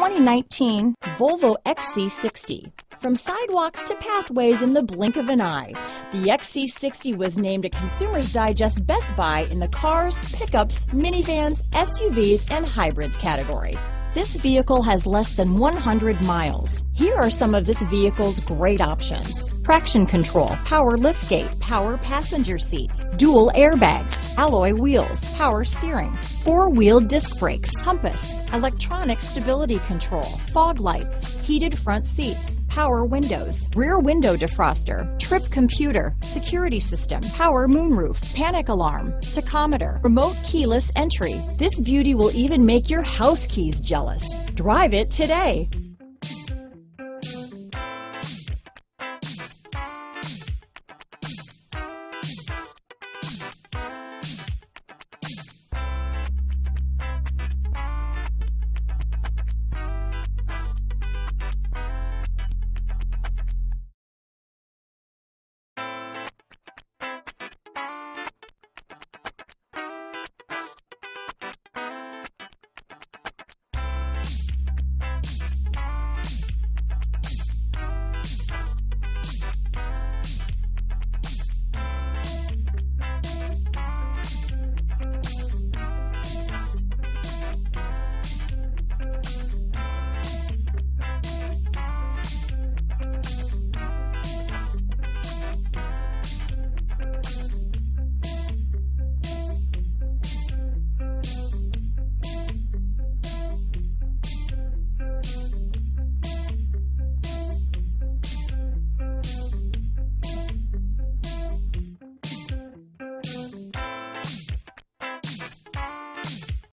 2019 Volvo XC60. From sidewalks to pathways in the blink of an eye, the XC60 was named a Consumer's Digest Best Buy in the cars, pickups, minivans, SUVs, and hybrids category. This vehicle has less than 100 miles. Here are some of this vehicle's great options. Traction control, power liftgate, power passenger seat, dual airbags, alloy wheels, power steering, four-wheel disc brakes, compass, electronic stability control, fog lights, heated front seats, power windows, rear window defroster, trip computer, security system, power moonroof, panic alarm, tachometer, remote keyless entry. This beauty will even make your house keys jealous. Drive it today.